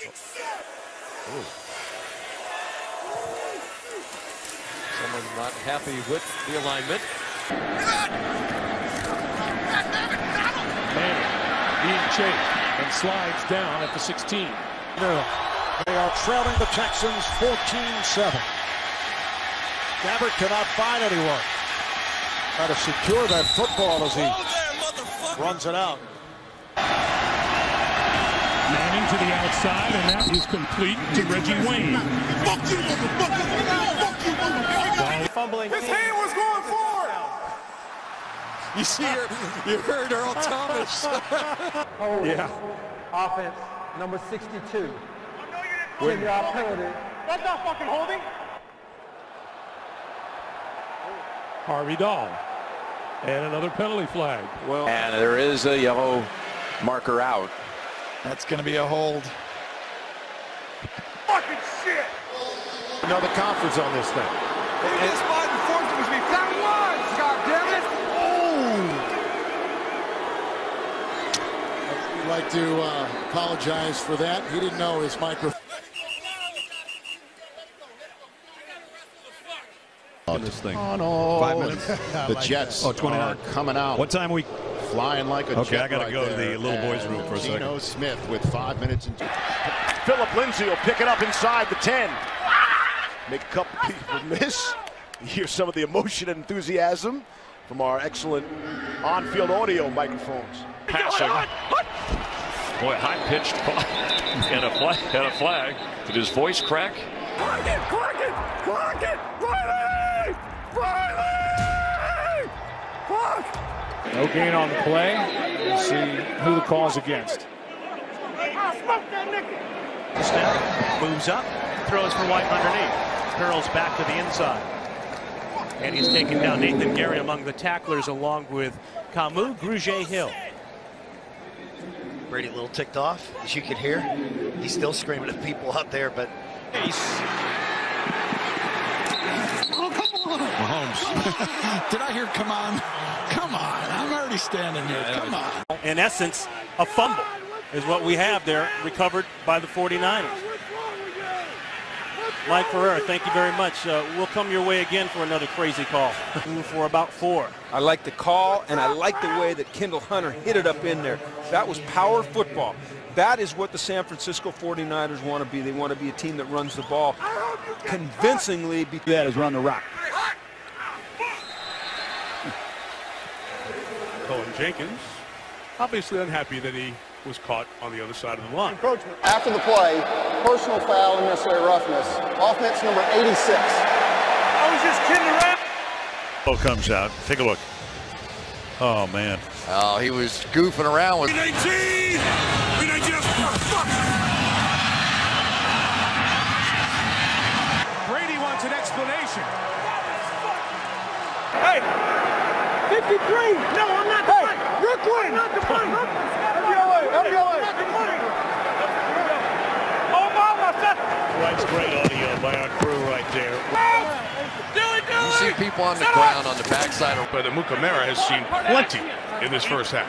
Someone's not happy with the alignment. Manning being chased and slides down at the 16. They are trailing the Texans 14-7. Gabbert cannot find anyone. Try to secure that football as he runs it out. Manning to the outside, and that is complete to Reggie Wayne. Fuck you, motherfucker! Fuck you, motherfucker! Fumbling. His hand was going forward! You see, your, you heard Earl Thomas. Oh, yeah. Offense, number 62. 10-yard penalty. That's not fucking holding. Harvey Dahl. And another penalty flag. Well, And there is a yellow marker out. That's going to be a hold. Fucking shit. Another conference on this thing. This spot and force was me. That was! God damn it! We'd like to uh, apologize for that. He didn't know his microphone. On this thing. Oh, no. Five minutes. the Jets Oh, 29. are coming out. What time we? Flying like a Okay, jet I gotta right go to the little boys' room for a second. Geno Smith with five minutes and Phillip Lindsay will pick it up inside the 10. Make a couple people miss. You hear some of the emotion and enthusiasm from our excellent on-field audio microphones. Passing. Boy, high pitched and a flag. And a flag. Did his voice crack? Clock it! Clock it! Clock it! Riley! Riley! No gain on the play. We'll see who the call's against. I'll smoke that nigga. Snap, moves up, throws for White underneath. Curls back to the inside. And he's taken down Nathan Gerry among the tacklers along with Kamu, Gruget Hill. Brady a little ticked off, as you can hear. He's still screaming at people out there, but he's Mahomes. Did I hear come on? Come on. I'm already standing here. Come on. In essence, a fumble is what we have there, recovered by the 49ers. Mike Pereira, thank you very much. Uh, we'll come your way again for another crazy call. for about four. I like the call, and I like the way that Kendall Hunter hit it up in there. That was power football. That is what the San Francisco 49ers want to be. They want to be a team that runs the ball convincingly. That is run the rock. Cohen Jenkins, obviously unhappy that he was caught on the other side of the line. After the play, personal foul and necessary roughness. Offense number 86. I was just kidding around. Oh, comes out. Take a look. Oh man. Oh, he was goofing around with. B-19! B-19! Brady wants an explanation. Hey, 53. No, I'm not the hey, You're Quinn. not the money. FBLA, FBLA. Oh, mama, That's great audio by our crew right there. you see people on the ground on the backside. Of, But the Mukamara has seen plenty in this first half.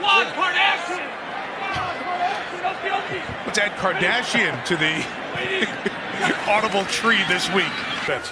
Let's add Kardashian to the audible tree this week. Fences.